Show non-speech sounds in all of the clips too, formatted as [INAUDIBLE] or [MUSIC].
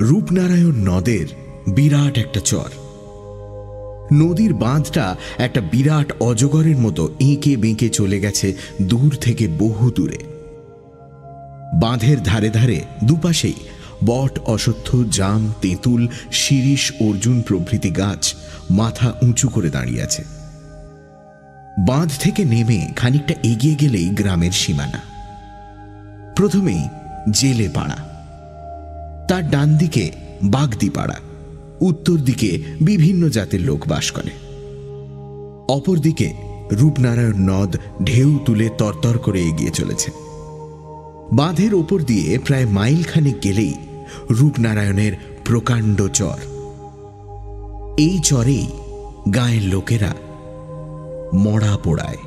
রূপনারায়ণ নদের বিরাট একটা চর। নদীর বাঁধটা একটা বিরাট অজগরের মতো এঁকে বেঁকে চলে গেছে দূর থেকে বহু দূরে। বাঁধের ধারে ধারে দুপাশেই বট, অশ্বত্থ, জাম, তেঁতুল, শিরিষ, অর্জুন প্রভৃতি গাছ মাথা উঁচু করে দাঁড়িয়ে আছে। বাঁধ থেকে নেমে খানিকটা এগিয়ে গেলেই গ্রামের সীমানা। প্রথমেই জেলে পাড়া। তার ডান দিকে বাগদি পাড়া উত্তর দিকে বিভিন্ন জাতের লোক বাস করে। অপরদিকে রূপনারায়ণ নদ ঢেউ তুলে তরতর করে এগিয়ে চলেছে। বাঁধের ওপর দিয়ে প্রায় মাইল খানেক গেলেই রূপনারায়ণের প্রকাণ্ড চর। এই চরেই গায়ের লোকেরা মরা পোড়ায়।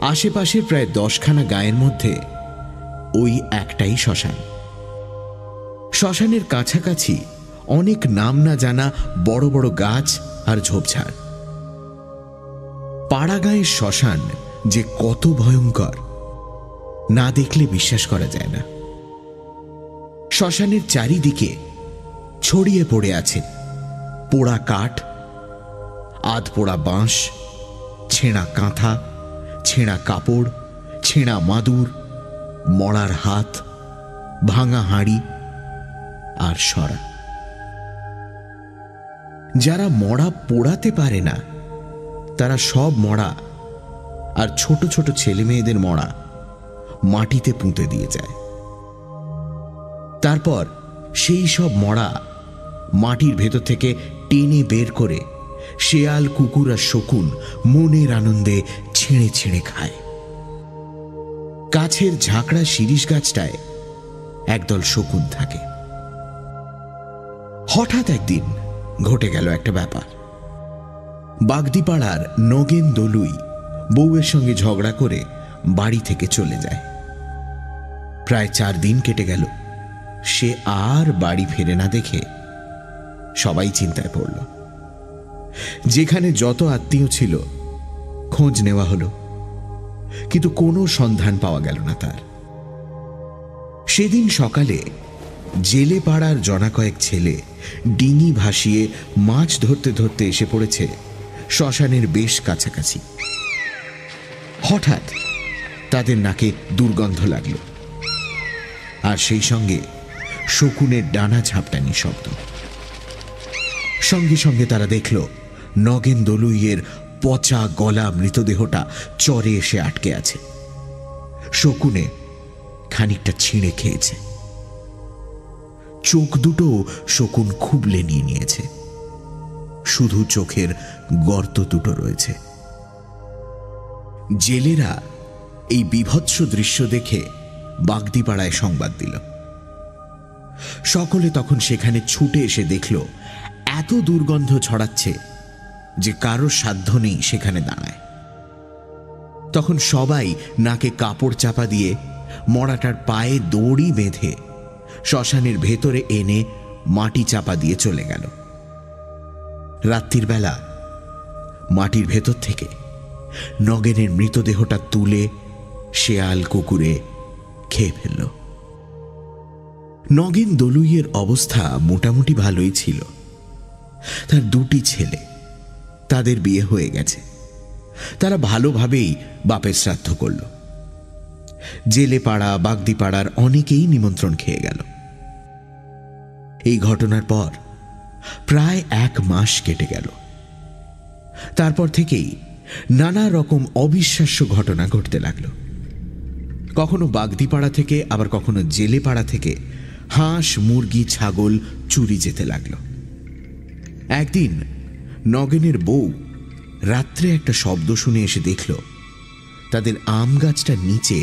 আশেপাশের প্রায় দশখানা গায়ের মধ্যে ওই একটাই শ্মশান। শ্মশানের কাছাকাছি অনেক নাম না জানা বড় বড় গাছ আর ঝোপঝাড়। পাড়া গায়ের শ্মশান যে কত ভয়ঙ্কর, না দেখলে বিশ্বাস করা যায় না। শ্মশানের চারিদিকে ছড়িয়ে পড়ে আছে পোড়া কাঠ আধ পোড়া বাঁশ, ছেঁড়া কাঁথা, ছেঁড়া কাপড়, ছেঁড়া মাদুর, মরার হাত, ভাঙা হাঁড়ি আর সরা যারা মরা পোড়াতে পারে না, তারা সব মরা আর ছোট ছোট ছেলে মেয়েদের মরা মাটিতে পুঁতে দিয়ে যায়। তারপর সেই সব মরা মাটির ভেতর থেকে টেনে বের করে শেয়াল, কুকুর আর শকুন মনের আনন্দে ছিঁড়ে ছিঁড়ে খায়। কাছের ঝাঁকড়া শিরিষ গাছটায় একদল শকুন থাকে। হঠাৎ একদিন ঘটে গেল একটা ব্যাপার। বাগদিপাড়ার নগেন দলুই বউয়ের সঙ্গে ঝগড়া করে বাড়ি থেকে চলে যায়। প্রায় চার দিন কেটে গেল। সে আর বাড়ি ফেরে না দেখে সবাই চিন্তায় পড়ল। যেখানে যত আত্মীয় ছিল, খোঁজ নেওয়া হলো। কিন্তু কোনো সন্ধান পাওয়া গেল না তার। সেদিন সকালে জেলে পাড়ার জনা কয়েক ছেলে ডিঙি ভাসিয়ে মাছ ধরতে ধরতে এসে পড়েছে শ্মশানের বেশ কাছাকাছি। হঠাৎ তাদের নাকে দুর্গন্ধ লাগল। আর সেই সঙ্গে শকুনের ডানা ঝাপটানি শব্দ। সঙ্গে সঙ্গে তারা দেখল নগেন দলুইয়ের পচা গলা মৃতদেহটা চরে এসে আটকে আছে। শকুনে খানিকটা ছিঁড়ে খেয়েছে। চোখ দুটো শকুন খুবলে নিয়ে নিয়েছে। শুধু চোখের গর্ত দুটো রয়েছে। জেলেরা এই বিভৎস দৃশ্য দেখে বাগদিপাড়ায় সংবাদ দিল। সকলে তখন সেখানে ছুটে এসে দেখল, এত দুর্গন্ধ ছড়াচ্ছে যে কারও সাধ্য নেই সেখানে দাঁড়ায়। তখন সবাই নাকে কাপড় চাপা দিয়ে মরাটার পায়ে দড়ি বেঁধে শ্মশানের ভেতরে এনে মাটি চাপা দিয়ে চলে গেল। রাত্রির বেলা মাটির ভেতর থেকে নগেনের মৃতদেহটা তুলে শেয়াল কুকুরে খেয়ে ফেলল। নগেন দলুইয়ের অবস্থা মোটামুটি ভালোই ছিল। তার দুটি ছেলে, তাদের বিয়ে হয়ে গেছে। তারা ভালোভাবেই বাপের শ্রাদ্ধ করল। জেলে পাড়া বাগদি পাড়ার অনেকেই নিমন্ত্রণ খেয়ে গেল। এই ঘটনার পর প্রায় এক মাস কেটে গেল। তারপর থেকেই নানা রকম অবিশ্বাস্য ঘটনা ঘটতে লাগল। কখনো বাগদিপাড়া থেকে, আবার কখনো জেলে পাড়া থেকে হাঁস, মুরগি, ছাগল চুরি যেতে লাগল। একদিন নগেনের বউ রাত্রে একটা শব্দ শুনে এসে দেখল, তাদের আম গাছটার নিচে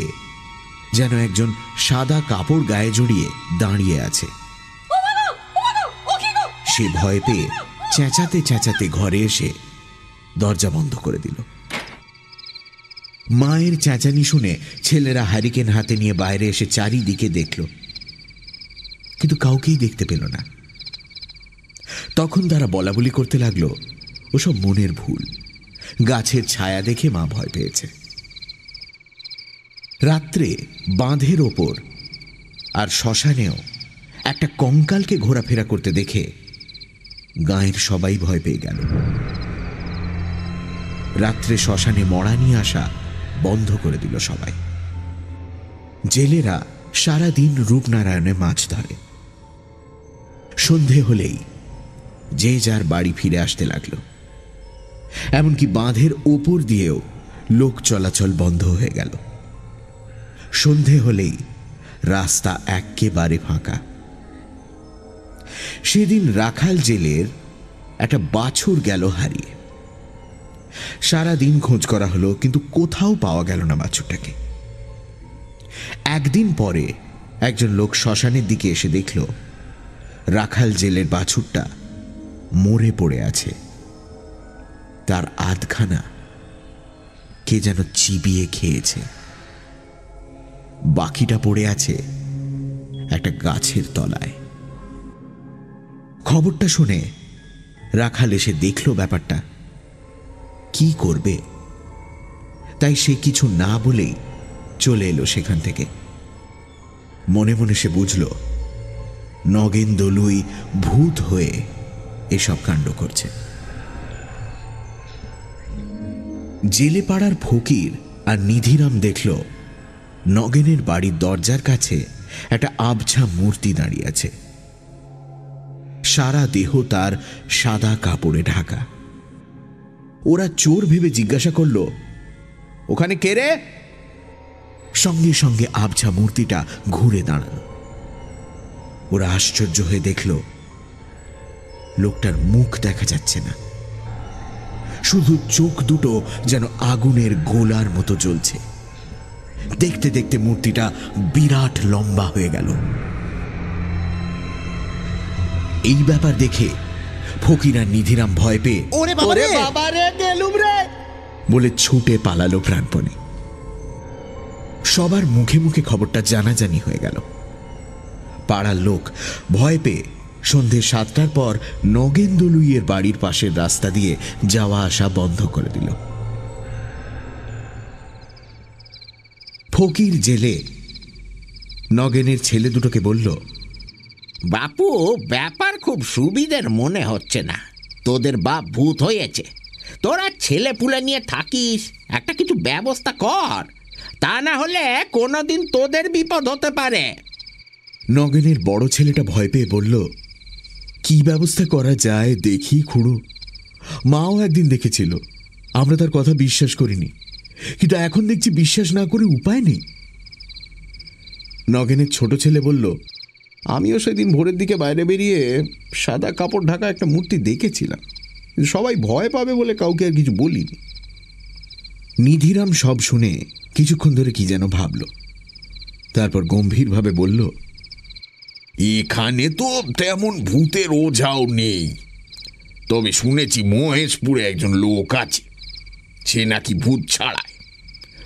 যেন একজন সাদা কাপড় গায়ে জড়িয়ে দাঁড়িয়ে আছে। সে ভয় পেয়ে চেঁচাতে চেঁচাতে ঘরে এসে দরজা বন্ধ করে দিল। মায়ের চেঁচানি শুনে ছেলেরা হারিকেন হাতে নিয়ে বাইরে এসে চারিদিকে দেখল। কিন্তু কাউকেই দেখতে পেল না। তখন তারা বলা বলি করতে লাগল, ওসব মনের ভুল। গাছের ছায়া দেখে মা ভয় পেয়েছে। রাত্রে বাঁধের ওপর আর শ্মশানেও একটা কঙ্কালকে ঘোরাফেরা করতে দেখে গাঁয়ের সবাই ভয় পেয়ে গেল। রাত্রে শ্মশানে মরা নিয়ে আসা বন্ধ করে দিল সবাই। জেলেরা সারাদিন রূপনারায়ণে মাছ ধরে। সন্ধে হলেই যে যার বাড়ি ফিরে আসতে লাগল। এমনকি বাঁধের ওপর দিয়েও লোক চলাচল বন্ধ হয়ে গেল। সন্ধে হলেই রাস্তা একেবারে ফাঁকা। সেদিন রাখাল জেলের একটা বাছুর গেল হারিয়ে। সারা দিন খোঁজ করা হলো, কিন্তু কোথাও পাওয়া গেল না বাছুরটাকে। একদিন পরে একজন লোক শ্মশানের দিকে এসে দেখল, রাখাল জেলের বাছুরটা মরে পড়ে আছে। তার আধখানা কে যেন চিবিয়ে খেয়েছে। বাকিটা পড়ে আছে একটা গাছের তলায়। খবরটা শুনে রাখাল এসে দেখল ব্যাপারটা। কি করবে? তাই সে কিছু না বলেই চলে এলো সেখান থেকে। মনে মনে সে বুঝল নগেন দলুই ভূত হয়ে এসব কাণ্ড করছে। জেলে পাড়ার ফকির আর নিধিরাম দেখল, নগেনের বাড়ির দরজার কাছে একটা আবছা মূর্তি দাঁড়িয়ে আছে। সারা দেহ তার সাদা কাপড়ে ঢাকা। ওরা চোর ভেবে জিজ্ঞাসা করল, ওখানে কে রে? সঙ্গে সঙ্গে আবছা মূর্তিটা ঘুরে দাঁড়াল। ওরা আশ্চর্য হয়ে দেখল, লোকটার মুখ দেখা যাচ্ছে না। শুধু চোখ দুটো যেন আগুনের গোলার মতো জ্বলছে। দেখতে দেখতে মূর্তিটা বিরাট লম্বা হয়ে গেল। এই ব্যাপার দেখে ফকিরা নিধিরাম ভয় পেয়ে ওরে বাবা রে গেলুম রে! বলে ছুটে পালালো প্রাণপণে। সবার মুখে মুখে খবরটা জানাজানি হয়ে গেল। পাড়ার লোক ভয় পেয়ে সন্ধে সাতটার পর নগেন্দলুইয়ের বাড়ির পাশের রাস্তা দিয়ে যাওয়া আসা বন্ধ করে দিল। ফকির জেলে নগেনের ছেলে দুটোকে বলল বাপু, ব্যাপার খুব সুবিধের মনে হচ্ছে না। তোদের বাপ ভূত হয়েছে। তোরা ছেলে পুলে নিয়ে থাকিস, একটা কিছু ব্যবস্থা কর। তা না হলে কোনোদিন তোদের বিপদ হতে পারে। নগেনের বড় ছেলেটা ভয় পেয়ে বলল, কি ব্যবস্থা করা যায় দেখি খুড়ো। মাও একদিন দেখেছিল, আমরা তার কথা বিশ্বাস করিনি। কিন্তু এখন দেখছি বিশ্বাস না করে উপায় নেই। নগেনের ছোট ছেলে বলল আমিও সেদিন ভোরের দিকে বাইরে বেরিয়ে সাদা কাপড় ঢাকা একটা মূর্তি দেখেছিলাম। সবাই ভয় পাবে বলে কাউকে আর কিছু বলিনি। নিধিরাম সব শুনে কিছুক্ষণ ধরে কি যেন ভাবল। তারপর গম্ভীরভাবে বলল, এখানে তো তেমন ভূতের ওঝাও নেই। তবে শুনেছি মহেশপুরে একজন লোক আছে। সে নাকি ভূত ছাড়ায়।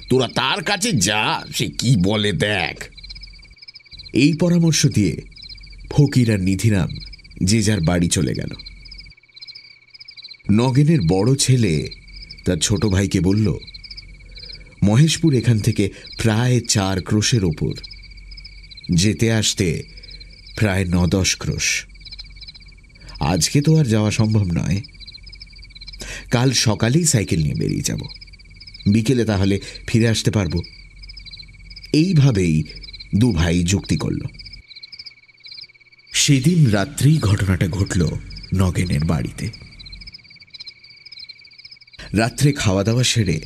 তোরা তার কাছে যা, সে কি বলে দেখ। এই পরামর্শ দিয়ে ফকির আর নিধিরাম যে যার বাড়ি চলে গেল। নগেনের বড় ছেলে তার ছোট ভাইকে বলল, মহেশপুর এখান থেকে প্রায় চার ক্রোশের ওপর। যেতে আসতে প্রায় ন দশ ক্রোশ। আজকে তো আর যাওয়া সম্ভব নয়। কাল সকালেই সাইকেল নিয়ে বেরিয়ে যাব। বিকেলে তাহলে ফিরে আসতে পারব। এইভাবেই দু ভাই যুক্তি করল। সেদিন রাত্রেই ঘটনাটা ঘটল নগেনের বাড়িতে। রাত্রে খাওয়া দাওয়া সেরে,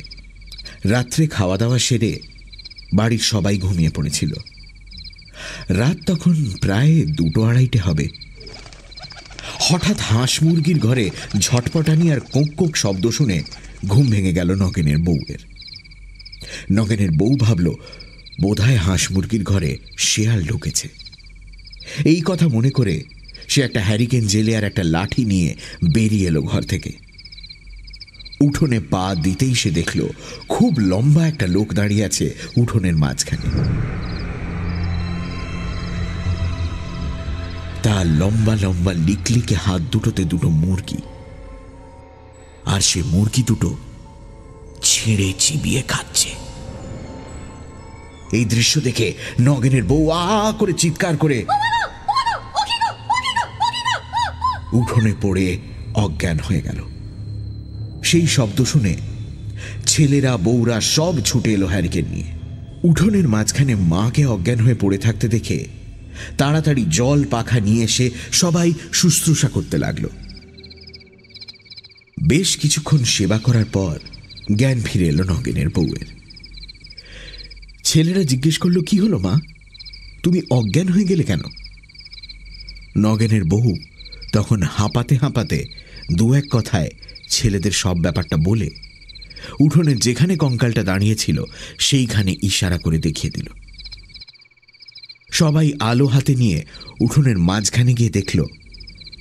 রাত্রে খাওয়া দাওয়া সেরে বাড়ির সবাই ঘুমিয়ে পড়েছিল। রাত তখন প্রায় দুটো আড়াইটে হবে। হঠাৎ হাঁস মুরগির ঘরে ঝটপটানি আর কোঁক কোঁক শব্দ শুনে ঘুম ভেঙে গেল নগেনের বউয়ের। নগেনের বউ ভাবল বোধহয় হাঁস মুরগির ঘরে শেয়াল ঢুকেছে। এই কথা মনে করে সে একটা হ্যারিকেন জেলে আর একটা লাঠি নিয়ে বেরিয়ে এলো ঘর থেকে। উঠোনে পা দিতেই সে দেখল, খুব লম্বা একটা লোক দাঁড়িয়ে আছে উঠোনের মাঝখানে। তার লম্বা লম্বা লিকলিকে হাত দুটোতে দুটো মুরগি। আর সে মুরগি দুটো ছেড়ে চিবিয়ে খাচ্ছে। এই দৃশ্য দেখে নগেনের বউ আ করে চিৎকার করে উঠোনে পড়ে অজ্ঞান হয়ে গেল। সেই শব্দ শুনে ছেলেরা, বউরা সব ছুটে এলো হ্যারিকেন নিয়ে। উঠোনের মাঝখানে মাকে অজ্ঞান হয়ে পড়ে থাকতে দেখে তাড়াতাড়ি জল পাখা নিয়ে এসে সবাই শুশ্রূষা করতে লাগল। বেশ কিছুক্ষণ সেবা করার পর জ্ঞান ফিরে এলো নগেনের বউয়ের। ছেলেরা জিজ্ঞেস করল, কি হলো মা? তুমি অজ্ঞান হয়ে গেলে কেন? নগেনের বহু তখন হাঁপাতে হাঁপাতে দু এক কথায় ছেলেদের সব ব্যাপারটা বলে উঠোনে যেখানে কঙ্কালটা দাঁড়িয়েছিল, সেইখানে ইশারা করে দেখিয়ে দিল। সবাই আলো হাতে নিয়ে উঠোনের মাঝখানে গিয়ে দেখল,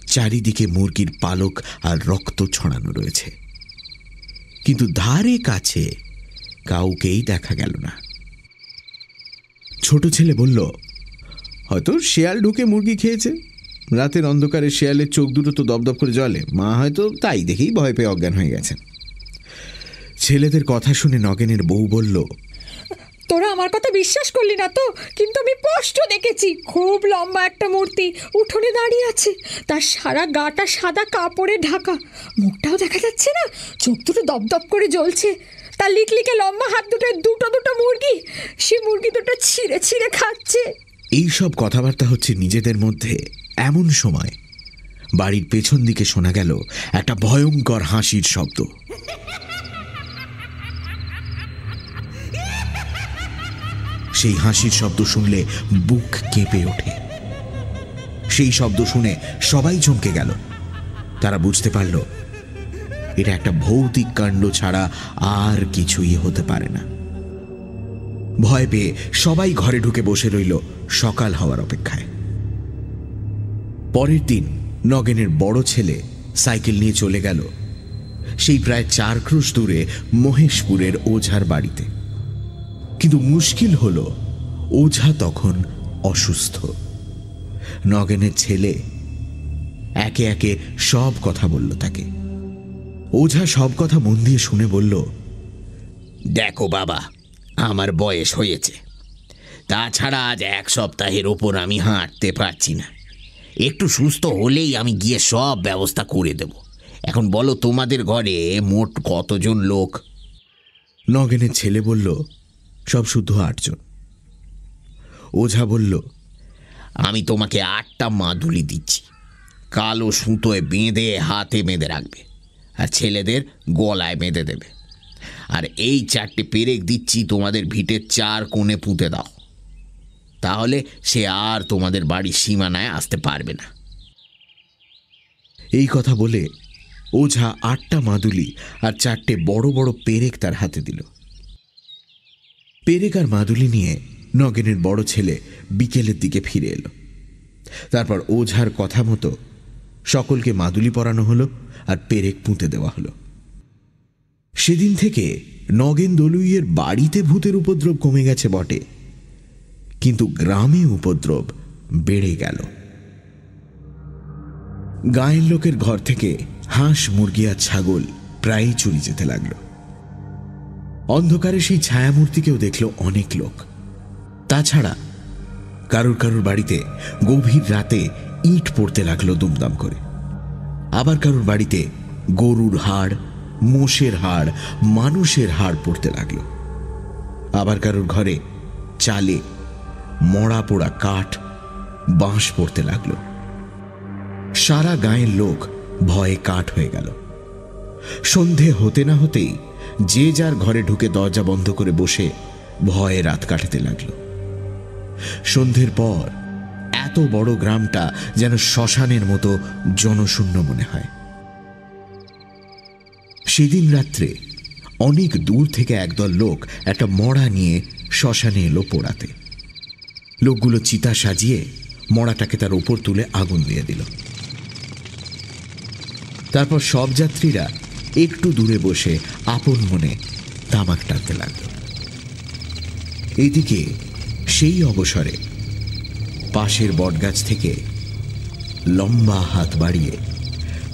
চারিদিকে মুরগির পালক আর রক্ত ছড়ানো রয়েছে। কিন্তু ধারে কাছে কাউকেই দেখা গেল না। ছোট ছেলে বলল, হয়তো শেয়াল ঢুকে মুরগি খেয়েছে। রাতের অন্ধকারে শেয়ালের চোখ দুটো তো দপদপ করে জলে। মা হয়তো তাই দেখেই ভয় পেয়ে অজ্ঞান হয়ে গেছেন ছেলেদের কথা শুনে নগেনের বউ বলল, তোরা আমার কথা বিশ্বাস করলি না তো? কিন্তু আমি স্পষ্ট দেখেছি, খুব লম্বা একটা মূর্তি উঠোনে দাঁড়িয়ে আছে। তার সারা গাটা সাদা কাপড়ে ঢাকা। মুখটাও দেখা যাচ্ছে না, চোখ দুটো দপদপ করে জ্বলছে। তার লিকলিকে লম্বা হাত দুটোয় দুটো দুটো মুরগি সে মুরগি দুটো ছিঁড়ে ছিঁড়ে খাচ্ছে। এই সব কথাবার্তা হচ্ছে নিজেদের মধ্যে এমন সময় বাড়ির পেছন দিকে শোনা গেল একটা ভয়ঙ্কর হাসির শব্দ। সেই হাসির শব্দ শুনলে বুক কেঁপে ওঠে। সেই শব্দ শুনে সবাই চমকে গেল। তারা বুঝতে পারল এটা একটা ভৌতিক কাণ্ড ছাড়া আর কিছুই হতে পারে না। ভয় পেয়ে সবাই ঘরে ঢুকে বসে রইল সকাল হওয়ার অপেক্ষায়। পরের দিন নগেনের বড় ছেলে সাইকেল নিয়ে চলে গেল। সেই প্রায় চার ক্রুশ দূরে মহেশপুরের ওঝার বাড়িতে। কিন্তু মুশকিল হল, ওঝা তখন অসুস্থ। নগেনের ছেলে একে একে সব কথা বলল তাকে। ওঝা সব কথা মন দিয়ে শুনে বলল দেখো বাবা আমার বয়স হয়েছে। তাছাড়া আজ এক সপ্তাহের ওপর আমি হাঁটতে পারছি না। একটু সুস্থ হলেই আমি গিয়ে সব ব্যবস্থা করে দেব। এখন বলো তোমাদের ঘরে মোট কতজন লোক? নগেনের ছেলে বলল সব শুদ্ধ আটজন। ওঝা বলল আমি তোমাকে আটটা মাদুলি দিচ্ছি। কালো সুতোয় বেঁধে হাতে বেঁধে রাখবে। আর ছেলেদের গলায় বেঁধে দেবে। আর এই চারটে পেরেক দিচ্ছি তোমাদের ভিটের চার কোণে পুঁতে দাও। তাহলে সে আর তোমাদের বাড়ির সীমানায় আসতে পারবে না। এই কথা বলে ওঝা আটটা মাদুলি আর চারটে বড় বড় পেরেক তার হাতে দিল। পেরেক আর মাদুলি নিয়ে নগেনের বড় ছেলে বিকেলের দিকে ফিরে এলো। তারপর ওঝার কথা মতো সকলকে মাদুলি পরানো হলো আর পেরেক পুঁতে দেওয়া হলো। সেদিন থেকে নগেন দলুইয়ের বাড়িতে ভূতের উপদ্রব কমে গেছে বটে। কিন্তু গ্রামে উপদ্রব বেড়ে গেল। গায়ের লোকের ঘর থেকে হাঁস, মুরগি আর ছাগল প্রায়ই চুরি যেতে লাগল। অন্ধকারে সেই ছায়ামূর্তিকেও দেখল অনেক লোক। তাছাড়া কারুর কারুর বাড়িতে গভীর রাতে ইট পড়তে লাগল দুমদাম করে। আবার কারোর বাড়িতে গরুর হাড়, মোষের হাড়, মানুষের হাড় পড়তে লাগল। আবার কারোর ঘরে চালে, মরা পোড়া কাঠ, বাঁশ পড়তে লাগল। সারা গায়ের লোক ভয়ে কাঠ হয়ে গেল। সন্ধে হতে না হতেই যে যার ঘরে ঢুকে দরজা বন্ধ করে বসে ভয়ে রাত কাটাতে লাগল। সন্ধ্যের পর এত বড় গ্রামটা যেন শ্মশানের মতো জনশূন্য মনে হয়। সেদিন রাত্রে অনেক দূর থেকে একদল লোক একটা মড়া নিয়ে শ্মশানে এলো পোড়াতে। লোকগুলো চিতা সাজিয়ে মড়াটাকে তার ওপর তুলে আগুন দিয়ে দিল। তারপর সব যাত্রীরা একটু দূরে বসে আপন মনে তামাক টানতে লাগল। এদিকে সেই অবসরে পাশের বটগাছ থেকে লম্বা হাত বাড়িয়ে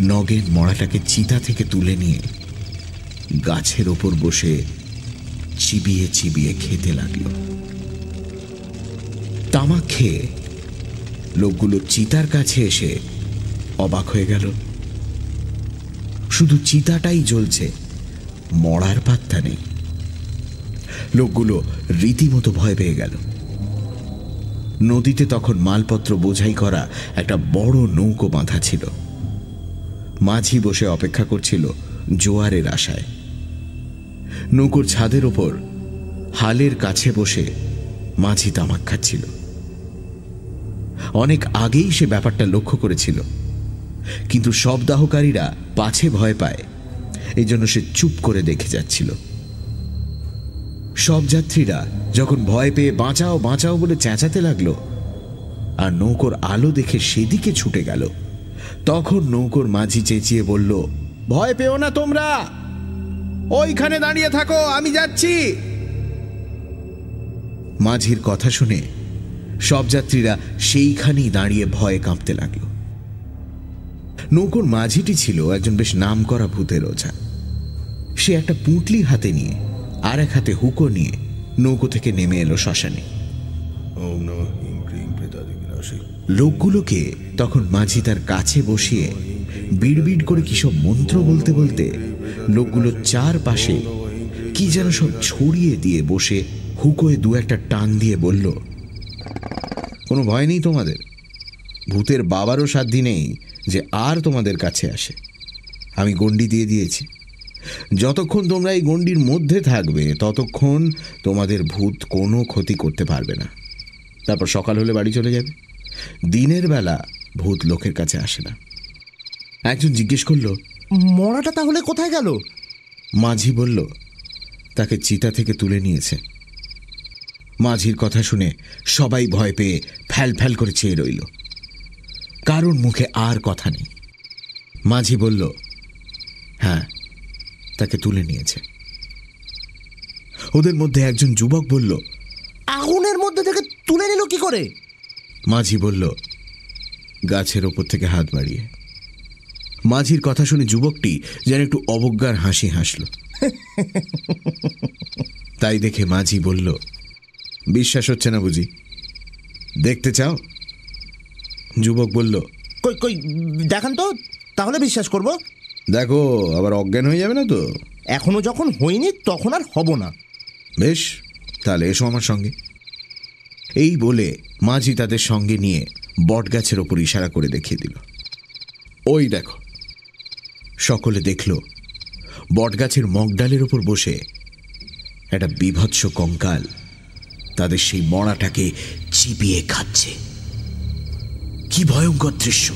নগের মড়াটাকে চিতা থেকে তুলে নিয়ে গাছের ওপর বসে চিবিয়ে চিবিয়ে খেতে লাগল। তামাক খেয়ে লোকগুলো চিতার কাছে এসে অবাক হয়ে গেল। শুধু চিতাটাই জ্বলছে মরার পাত্তা নেই। লোকগুলো রীতিমতো ভয় পেয়ে গেল। নদীতে তখন মালপত্র বোঝাই করা একটা বড় নৌকো বাঁধা ছিল। মাঝি বসে অপেক্ষা করছিল জোয়ারের আশায়। নৌকোর ছাদের ওপর হালের কাছে বসে মাঝি তামাক খাচ্ছিল। অনেক আগেই সে ব্যাপারটা লক্ষ্য করেছিল। কিন্তু শবদাহকারীরা পাছে ভয় পায় এই জন্য সে চুপ করে দেখে যাচ্ছিল। সব যাত্রীরা যখন ভয় পেয়ে বাঁচাও বাঁচাও বলে চেঁচাতে লাগল আর নৌকোর আলো দেখে সেদিকে ছুটে গেল। তখন নৌকোর মাঝি চেঁচিয়ে বলল, ভয় পেও না তোমরা। ওইখানে দাঁড়িয়ে থাকো, আমি যাচ্ছি। মাঝির কথা শুনে সব যাত্রীরা সেইখানেই দাঁড়িয়ে ভয়ে কাঁপতে লাগল। নৌকোর মাঝিটি ছিল একজন বেশ নামকরা ভূতের ওঝা। সে একটা পুঁটলি হাতে নিয়ে আর এক হাতে হুকো নিয়ে নৌকো থেকে নেমে এলো শ্মশানে। লোকগুলোকে তখন মাঝি তার কাছে বসিয়ে বিড়বিড় করে কিসব মন্ত্র বলতে বলতে লোকগুলো চারপাশে কি যেন সব ছড়িয়ে দিয়ে বসে হুকোয় দু একটা টান দিয়ে বলল কোনো ভয় নেই তোমাদের। ভূতের বাবারও সাধ্যি নেই যে আর তোমাদের কাছে আসে। আমি গণ্ডি দিয়ে দিয়েছি। যতক্ষণ তোমরা এই গণ্ডির মধ্যে থাকবে ততক্ষণ তোমাদের ভূত কোনো ক্ষতি করতে পারবে না। তারপর সকাল হলে বাড়ি চলে যাবে। দিনের বেলা ভূত লোকের কাছে আসে না। একজন জিজ্ঞেস করল মরাটা তাহলে কোথায় গেল? মাঝি বলল তাকে চিতা থেকে তুলে নিয়েছে। মাঝির কথা শুনে সবাই ভয় পেয়ে ফ্যাল ফ্যাল করে চেয়ে রইল। কারোর মুখে আর কথা নেই। মাঝি বলল হ্যাঁ তাকে তুলে নিয়েছে। ওদের মধ্যে একজন যুবক বলল আগুনের মধ্যে থেকে তুলে নিল কি করে? মাঝি বলল গাছের ওপর থেকে হাত বাড়িয়ে। মাঝির কথা শুনে যুবকটি যেন একটু অবজ্ঞার হাসি হাসল। [LAUGHS] তাই দেখে মাঝি বলল বিশ্বাস হচ্ছে না বুঝি। দেখতে চাও? যুবক বলল কই কই দেখান তো তাহলে বিশ্বাস করব। দেখো আবার অজ্ঞান হয়ে যাবে না তো? এখনও যখন হয়নি তখন আর হব না। বেশ তাহলে এসো আমার সঙ্গে। এই বলে মাঝি তাদের সঙ্গে নিয়ে বটগাছের ওপর ইশারা করে দেখিয়ে দিল। ওই দেখো সকলে দেখল বটগাছের মগডালের ওপর বসে একটা বিভৎস কঙ্কাল তাদের সেই মড়াটাকে চিবিয়ে খাচ্ছে। কি ভয়ঙ্কর দৃশ্য!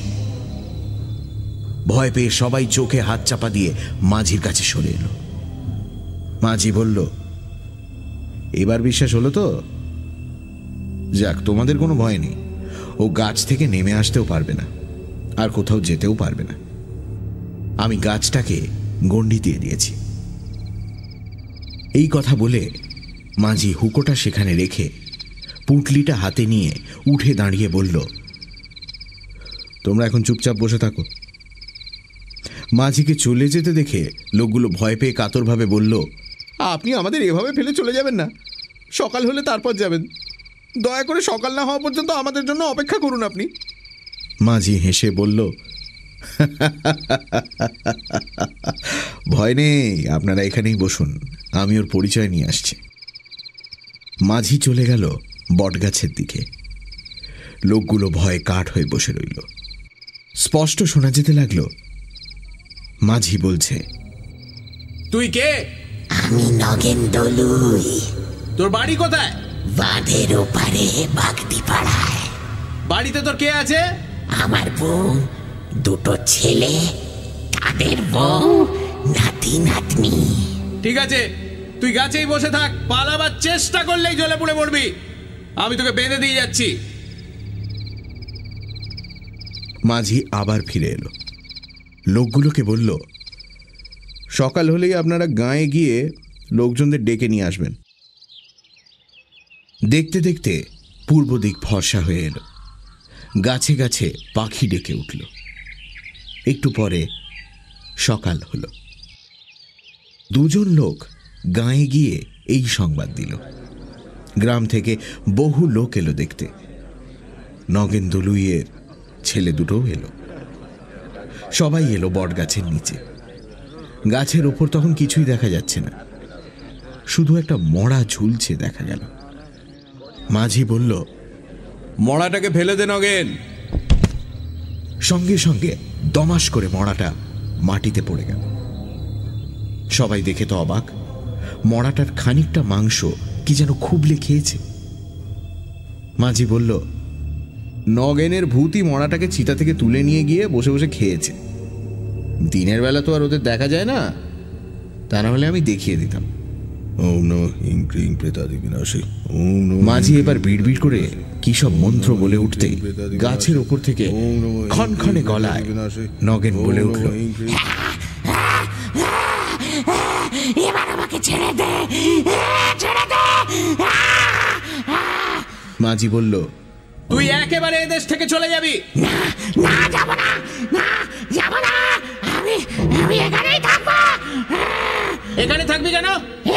ভয় পেয়ে সবাই চোখে হাত চাপা দিয়ে মাঝির কাছে সরে এলো। মাঝি বলল, এবার বিশ্বাস হলো তো? যাক, তোমাদের কোনো ভয় নেই। ও গাছ থেকে নেমে আসতেও পারবে না, আর কোথাও যেতেও পারবে না। আমি গাছটাকে গণ্ডি দিয়ে দিয়েছি। এই কথা বলে মাঝি হুকোটা সেখানে রেখে পুটলিটা হাতে নিয়ে উঠে দাঁড়িয়ে বলল, তোমরা এখন চুপচাপ বসে থাকো। মাঝিকে চলে যেতে দেখে লোকগুলো ভয় পেয়ে কাতরভাবে বলল, আপনি আমাদের এভাবে ফেলে চলে যাবেন না। সকাল হলে তারপর যাবেন। দয়া করে সকাল না হওয়া পর্যন্ত আমাদের জন্য অপেক্ষা করুন আপনি। মাঝি হেসে বলল, ভয় নেই, আপনারা এখানেই বসুন, আমি ওর পরিচয় নিয়ে আসছি। মাঝি চলে গেল বটগাছের দিকে। লোকগুলো ভয়ে কাঠ হয়ে বসে রইল। স্পষ্ট শোনা যেতে লাগল মাঝি বলছে তুই কে? আমি নগেন দলুই। তোর বাড়ি কোথায়? বাঁধের ওপারে বাগদি পাড়ায় বাড়িতে তোর কে আছে? আমার বউ দুটো ছেলে তাদের বউ নাতি নাতনি। ঠিক আছে তুই গাছেই বসে থাক পালাবার চেষ্টা করলেই জলে পড়ে পড়বি আমি তোকে বেঁধে দিয়ে যাচ্ছি। মাঝি আবার ফিরে এলো। লোকগুলোকে বলল, সকাল হলেই আপনারা গাঁয়ে গিয়ে লোকজনদের ডেকে নিয়ে আসবেন। দেখতে দেখতে পূর্ব দিক ফর্সা হয়ে এলো। গাছে গাছে পাখি ডেকে উঠল। একটু পরে সকাল হলো। দুজন লোক গাঁয়ে গিয়ে এই সংবাদ দিল। গ্রাম থেকে বহু লোক এলো দেখতে। নগেন দলুইয়ের ছেলে দুটোও এলো। সবাই এলো বট গাছের নিচে। গাছের ওপর তখন কিছুই দেখা যাচ্ছে না। শুধু একটা মড়া ঝুলছে দেখা গেল। মাঝি বলল মড়াটাকে ফেলে দে নগেন। সঙ্গে সঙ্গে দমাস করে মড়াটা মাটিতে পড়ে গেল। সবাই দেখে তো অবাক মড়াটার খানিকটা মাংস কি যেন খুবলে খেয়েছে। মাঝি বলল নগেনের ভূতি মড়াটাকে চিতা থেকে তুলে নিয়ে গিয়ে বসে বসে খেয়েছে। দিনের বেলা তো আর ওদের দেখা যায় না। তা না হলে আমি দেখিয়ে দিতাম। মাঝি এবার বিড়বিড় করে কি সব মন্ত্র বলে উঠতে গাছের ওপর থেকে ক্ষণক্ষণে গলায় নগেন বলে উঠল। এবার আমাকে ছেড়ে দে। ছেড়ে দে। মাঝি বলল তুই একেবারে এদেশ থেকে চলে যাবি। না যাব না না যাব না। আমি আমি এখানেই থাকব। এখানে থাকবি কেন?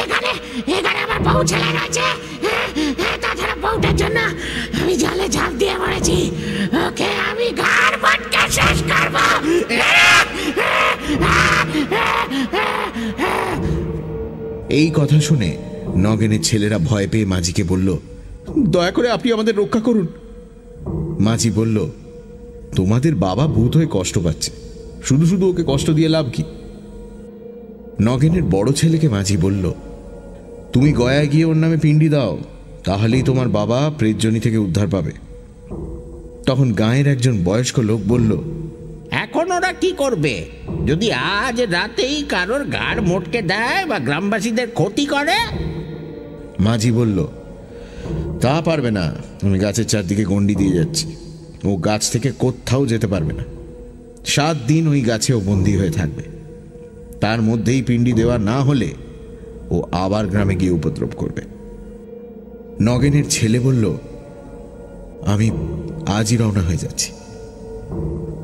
এখানে এখানে আমার বউ ছেলে রয়েছে। তাছাড়া বউটার জন্য আমি জলে ঝাঁপ দিয়ে মরেছি। ওকে আমি ঘাড় পাটকে শেষ করব। এই কথা শুনে নগেনের ছেলেরা ভয় পেয়ে মাঝিকে বলল দয়া করে আপনি আমাদের রক্ষা করুন। মাঝি বলল তোমাদের বাবা ভূত হয়ে কষ্ট পাচ্ছে। শুধু শুধু ওকে কষ্ট দিয়ে লাভ কি? নগেনের বড় ছেলেকে মাঝি বলল তুমি গয়ায় গিয়ে ওর নামে পিণ্ডি দাও তাহলেই তোমার বাবা প্রেতজনী থেকে উদ্ধার পাবে। তখন গাঁয়ের একজন বয়স্ক লোক বলল এখন ওরা কি করবে? যদি আজ রাতেই কারোর গাড় মোটকে দেয় বা গ্রামবাসীদের ক্ষতি করে? মাঝি বলল তা পারবে না। আমি গাছের চারদিকে গন্ডি দিয়ে যাচ্ছি। ও গাছ থেকে কোথাও যেতে পারবে না। সাত দিন ওই গাছে ও বন্দি হয়ে থাকবে। তার মধ্যেই পিণ্ডি দেওয়া না হলে ও আবার গ্রামে গিয়ে উপদ্রব করবে। নগেনের ছেলে বলল আমি আজই রওনা হয়ে যাচ্ছি।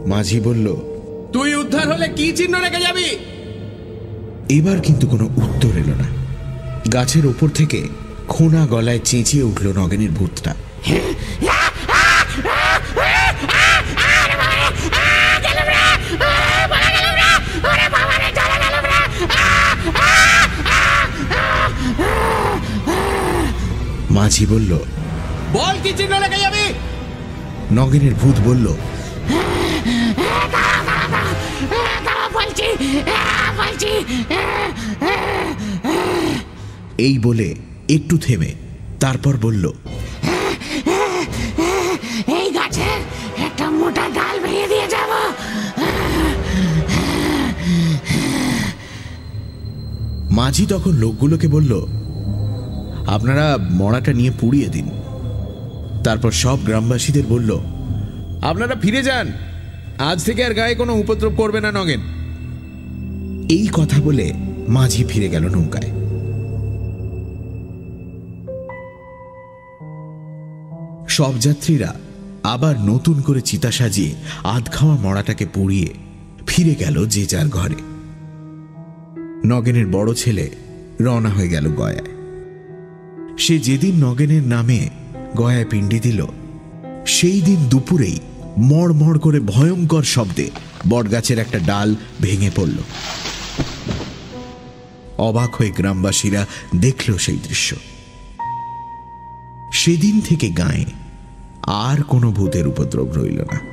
মাঝি বলল তুই উদ্ধার হলে কি চিহ্ন রেখে যাবি? এবার কিন্তু কোনো উত্তর এলো না। গাছের ওপর থেকে খোনা গলায় চেঁচিয়ে উঠল নগেনের ভূতটা। মাঝি বলল বল কি চিহ্ন রেখে যাবি নগেনের ভূত বলল এই বলে একটু থেমে তারপর বলল এই গাছের একটা মোটা ডাল ভেঙে দিয়ে যাব। মাঝি তখন লোকগুলোকে বলল আপনারা মড়াটা নিয়ে পুড়িয়ে দিন। তারপর সব গ্রামবাসীদের বলল আপনারা ফিরে যান। আজ থেকে আর গায়ে কোনো উপদ্রব করবে না নগেন। এই কথা বলে মাঝি ফিরে গেল নৌকায়। সব যাত্রীরা আবার নতুন করে চিতা সাজিয়ে আধ খাওয়া মড়াটাকে পুড়িয়ে ফিরে গেল যে যার ঘরে। নগেনের বড় ছেলে রওনা হয়ে গেল গয়ায়। সে যেদিন নগেনের নামে গয়ায় পিণ্ডি দিল, সেই দিন দুপুরেই মড় মড় করে ভয়ঙ্কর শব্দে বটগাছের একটা ডাল ভেঙে পড়ল। অবাক হয়ে গ্রামবাসীরা দেখল সেই দৃশ্য। সেদিন থেকে গায়ে আর কোনো ভূতের উপদ্রব রইল না।